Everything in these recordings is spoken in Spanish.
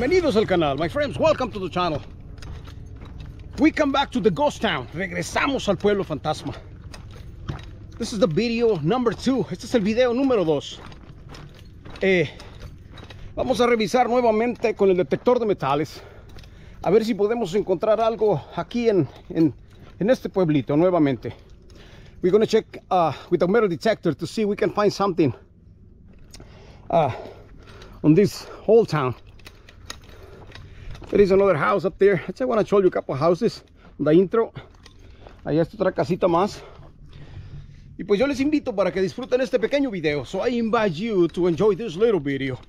bienvenidos al canal. My friends, welcome to the channel. We come back to the ghost town. Regresamos al pueblo fantasma. This is the video number two. Este es el video número dos. Eh, vamos a revisar nuevamente con el detector de metales. A ver si podemos encontrar algo aquí en, en, este pueblito nuevamente. We're going to check uh, with a metal detector to see if we can find something uh, on this whole town. There is another house up there. I want to show you a couple houses. The intro. Allá está otra casita más. Y pues yo les invito para que disfruten este pequeño video. So I invite you to enjoy this little video.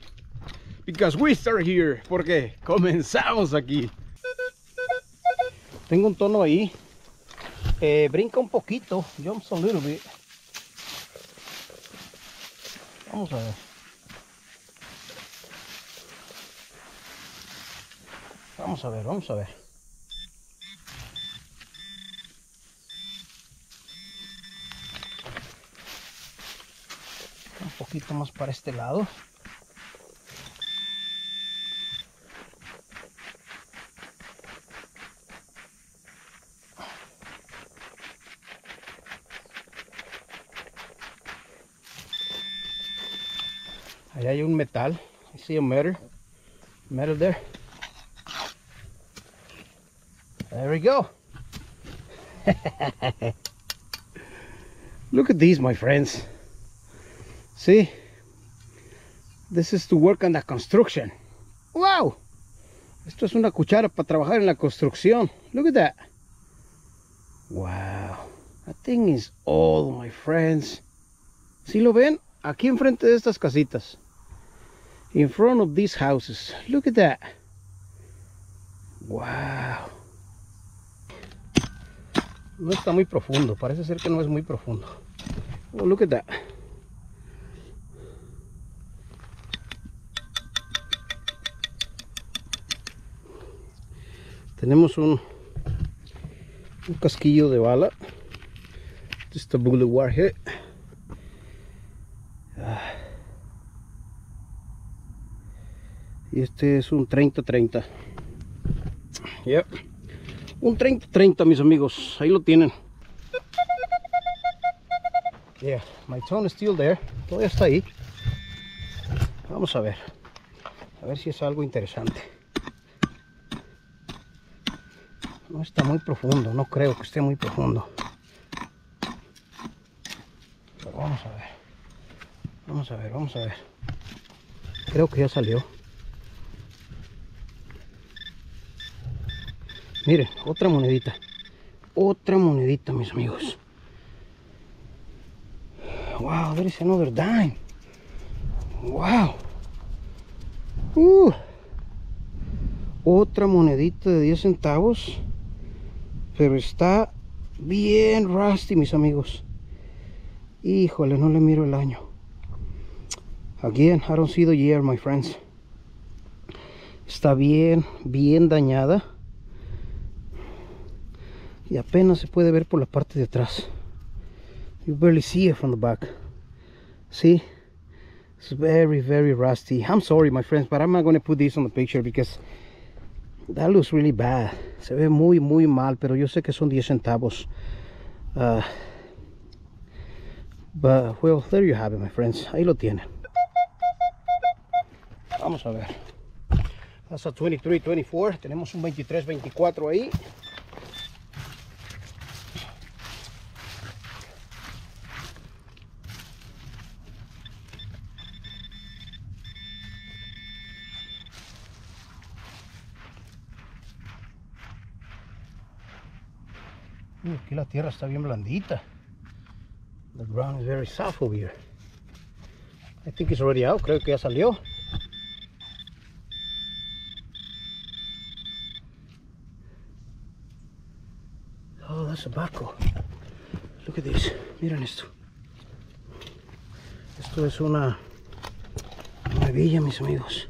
Because we start here. Porque comenzamos aquí. Tengo un tono ahí. Eh, brinca un poquito. Jumps a little bit. Vamos a ver. Vamos a ver, vamos a ver. Un poquito más para este lado. Ahí hay un metal. I see a metal. Metal there. There we go. Look at these, my friends. See? This is to work on the construction. Wow! Esto es una cuchara para trabajar en la construcción. Look at that. Wow. That thing is old, my friends. ¿Sí lo ven? Aquí enfrente de estas casitas. In front of these houses. Look at that. Wow. No está muy profundo. Parece ser que no es muy profundo. Oh, look at that. Tenemos un, un casquillo de bala. Just a bullet warhead. Ah. Y este es un 30-30. Yep. Un 30-30 mis amigos. Ahí lo tienen. Yeah, my tone is still there. Todavía está ahí. Vamos a ver. A ver si es algo interesante. No está muy profundo. No creo que esté muy profundo. Pero vamos a ver. Vamos a ver, vamos a ver. Creo que ya salió. Miren, otra monedita. Otra monedita, mis amigos. Wow, there is another dime. Wow. Uh. Otra monedita de 10 centavos. Pero está bien rusty, mis amigos. Híjole, no le miro el año. Again, I don't see the year, my friends. Está bien, bien dañada y apenas se puede ver por la parte de atrás. You barely see it from the back. See it's very very rusty. I'm sorry my friends but I'm not going to put this on the picture because that looks really bad. Se ve muy muy mal pero yo sé que son 10 centavos. Uh, but well there you have it my friends. Ahí lo tienen. Vamos a ver. That's a 23 24 tenemos un 23 24 ahí Aquí la tierra está bien blandita. The ground is very soft over here. I think it's already out. Creo que ya salió. Oh, that's a baco. Look at this. Miren esto. Esto es una, una villa, mis amigos.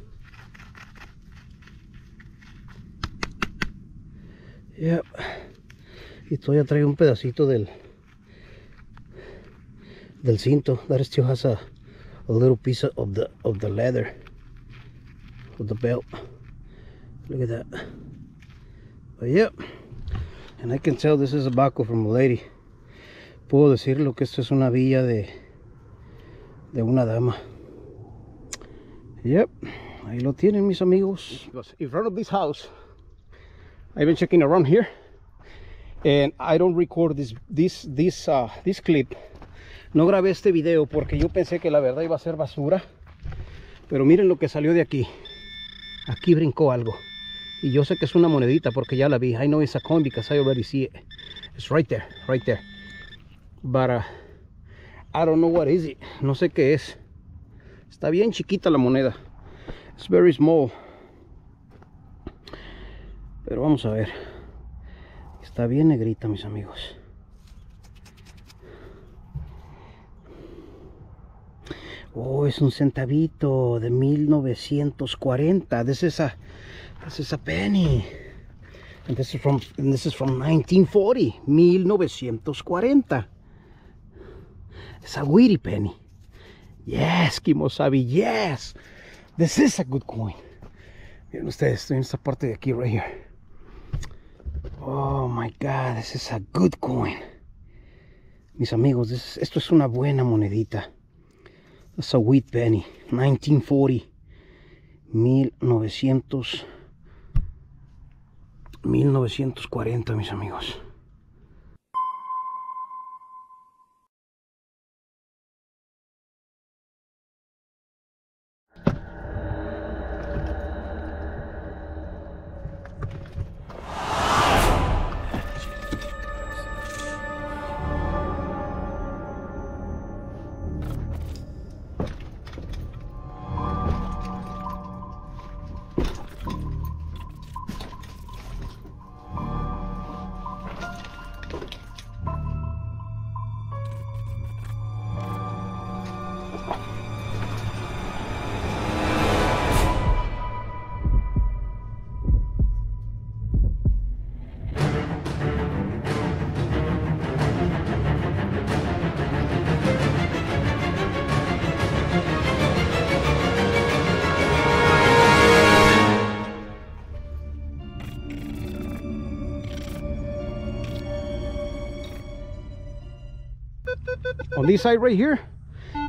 Yep. Y todavía trae un pedacito del del cinto that still has a, a little piece of the of the leather of the belt Look at that. But yep. And I can tell this is a baco from a lady. Puedo decirlo que esto es una villa de de una dama. Yep. Ahí lo tienen mis amigos. In front of this house, I've been checking around here, and I don't record this this this uh, this clip. No grabé este video porque yo pensé que la verdad iba a ser basura, pero miren lo que salió de aquí. Aquí brincó algo, y yo sé que es una monedita porque ya la vi. I know it's a coin because I already see it. It's right there, right there. But uh, I don't know what is it. No sé qué es. Está bien chiquita la moneda. It's very small. Pero vamos a ver. Está bien negrita, mis amigos. Oh, es un centavito de 1940. This is a this is a penny. And this is from and this is from 1940, 1940. It's a weedy penny. Yes, Kimosabi, yes. This is a good coin. Miren ustedes, estoy en esta parte de aquí, right here. My God, this is a good coin. Mis amigos, this, esto es una buena monedita. It's a wheat penny, 1940. 1900. 1940, mis amigos. On this side right here.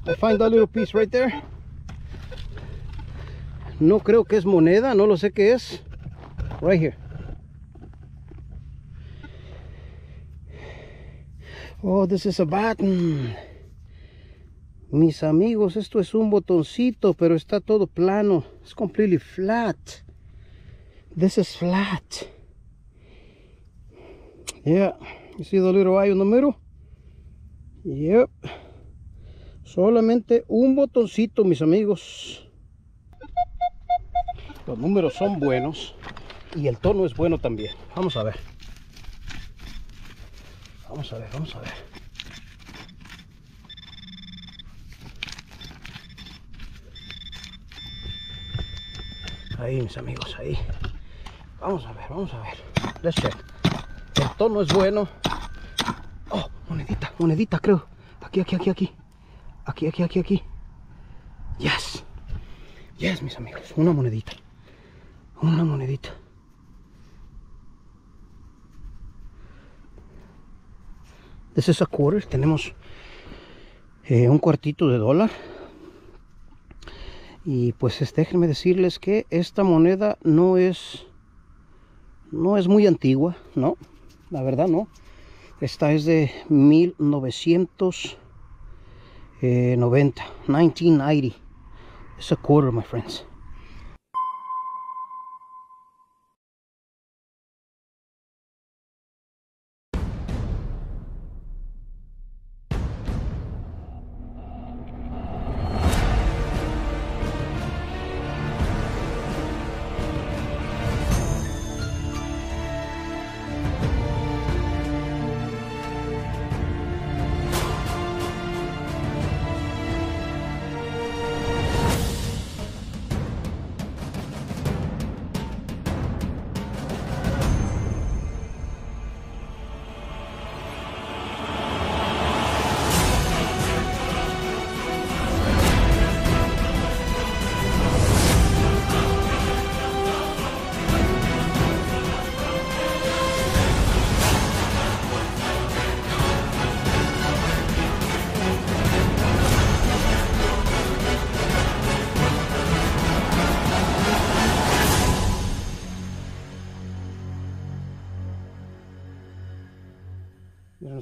I find that little piece right there. No creo que es moneda no lo sé qué es. Right here. Oh this is a button. Mis amigos esto es un botoncito pero está todo plano. It's completely flat. This is flat. Yeah you see the little eye in the middle Yep. Solamente un botoncito, mis amigos. Los números son buenos y el tono es bueno también. Vamos a ver. Vamos a ver, vamos a ver. Ahí, mis amigos, ahí. Vamos a ver, vamos a ver. Let's check. El tono es bueno monedita, monedita creo. Aquí, aquí, aquí, aquí. Aquí, aquí, aquí, aquí. Yes. Yes, mis amigos. Una monedita. Una monedita. This is a quarter. Tenemos eh, un cuartito de dólar. Y pues déjenme decirles que esta moneda no es no es muy antigua, ¿no? La verdad no. Esta es de 1990. 1990. It's a quarter, my friends.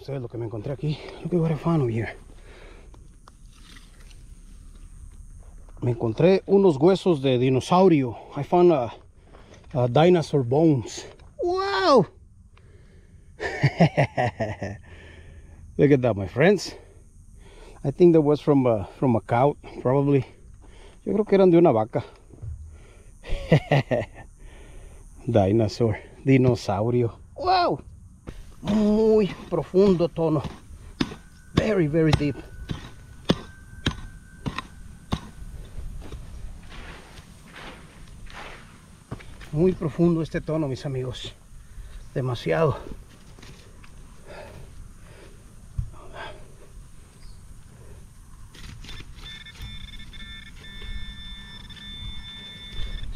Lo que me encontré aquí. Look at what I found over here. Me encontré unos huesos de dinosaurio. I found a dinosaur bones. Wow! Look at that, my friends. I think that was from a, from a cow, probably. Yo creo que eran de una vaca. Dinosaur, dinosaurio. Wow! Muy profundo tono. Very, very deep. Muy profundo este tono, mis amigos. Demasiado.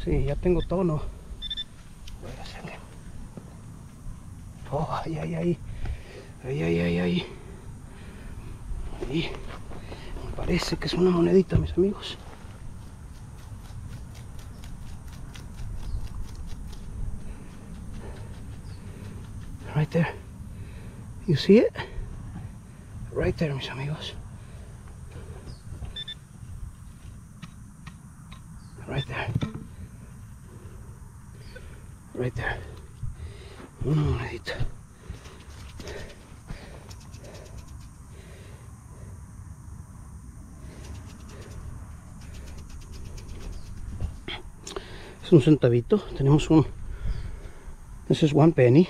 Sí, ya tengo tono. Oh, ay, ay, ay. Ay, ay, ay, ay. Ahí. Me parece que es una monedita, mis amigos. Right there. You see it? Right there, mis amigos. Right there. Right there. Una monedita. Es un centavito. Tenemos un... Ese es one penny.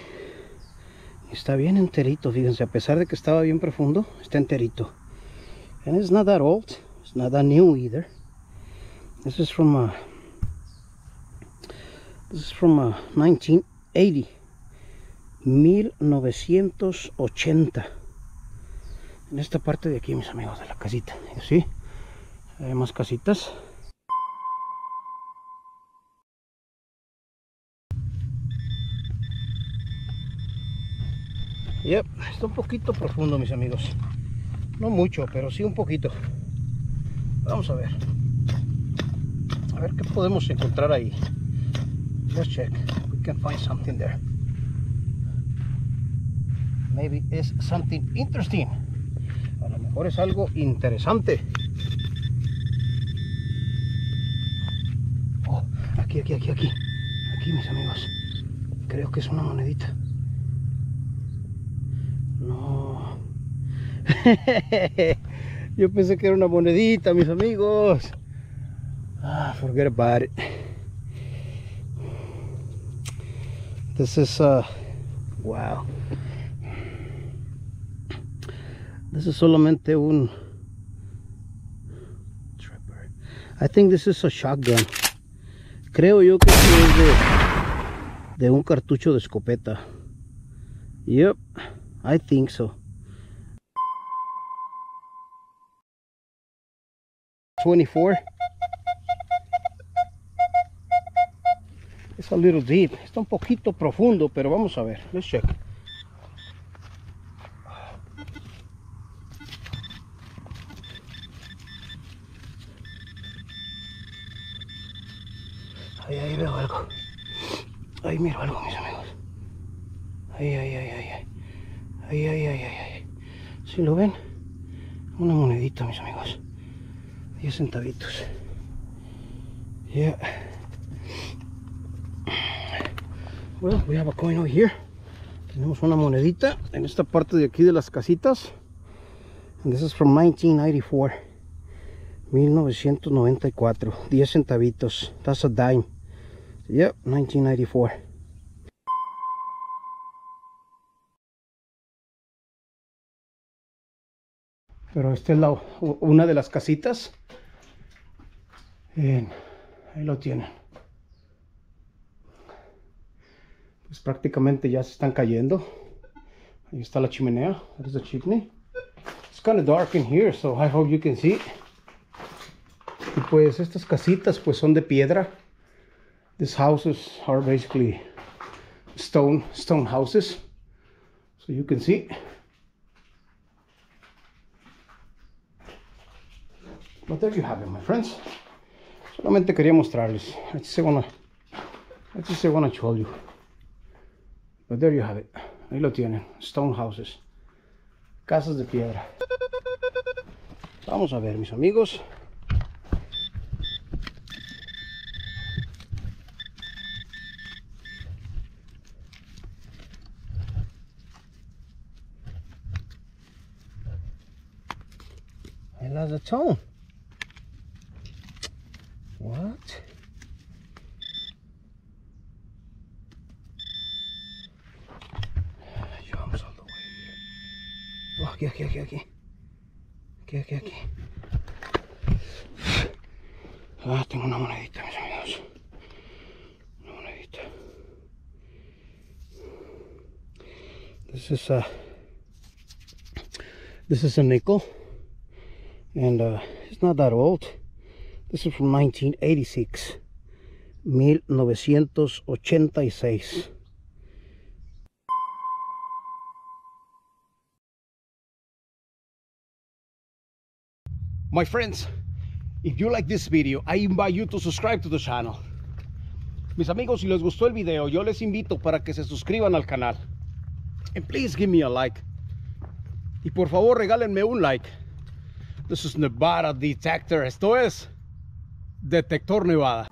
Está bien enterito, fíjense. A pesar de que estaba bien profundo, está enterito. And it's not that old. It's not that new either. This is from a... This is from a 1980. 1980. En esta parte de aquí, mis amigos, de la casita. ¿Sí? Hay más casitas. Yep, está un poquito profundo, mis amigos. No mucho, pero sí un poquito. Vamos a ver. A ver qué podemos encontrar ahí. Let's check. We can find something there. Maybe it's something interesting. A lo mejor es algo interesante. Oh, aquí, aquí, aquí, aquí. Aquí, mis amigos. Creo que es una monedita. No. Yo pensé que era una monedita, mis amigos. Ah, forget about it. This is uh wow. This is solamente un tripper. I think this is a shotgun. Creo yo que es de un cartucho de escopeta. Yep, I think so. 24. It's a little deep. Está un poquito profundo, pero vamos a ver. Let's check. Ahí, ahí veo algo. Ahí miro algo, mis amigos. Ahí, ahí, ahí, ahí. Ahí. Ahí, ahí, ahí. ¿Sí lo ven? Una monedita, mis amigos. 10 centavitos. Yeah. Well, we have a coin over here. Tenemos una monedita en esta parte de aquí de las casitas. And this is from 1994. 1994. 10 centavitos. That's a dime. Yep, 1994. Pero esta es una de las casitas. Bien, ahí lo tienen. Pues prácticamente ya se están cayendo. Ahí está la chimenea. There's the chimney. It's kind of dark in here, so I hope you can see. Y pues estas casitas pues son de piedra. These houses are basically stone, stone houses. So you can see. But there you have it, my friends. Solamente quería mostrarles. I just wanna, I just wanna show you. But there you have it. Ahí lo tienen. Stone houses. casas de piedra. Vamos a ver, mis amigos. It has a tone. What? Llevamos all the way here. Oh, aquí, aquí, aquí, aquí. Aquí, aquí. Ah, tengo una monedita, mis amigos. Una monedita. This is a this is a nickel, and uh, it's not that old. This is from 1986, 1986. My friends, if you like this video, I invite you to subscribe to the channel. Mis amigos, si les gustó el video, yo les invito para que se suscriban al canal. And please give me a like. Y por favor, regálenme un like. This is Nevada Detector. Esto es Detector Nevada.